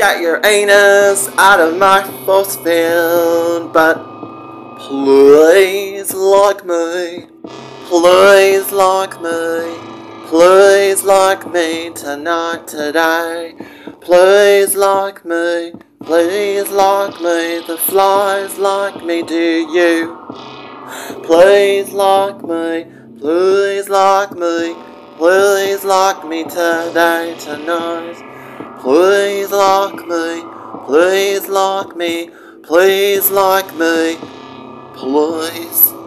Get your anus out of my force field, but please like me, please like me, please like me tonight, today. Please like me, please like me, the flies like me, do you? Please like me, please like me, please like me today, tonight. Please like me, please like me, please like me, please.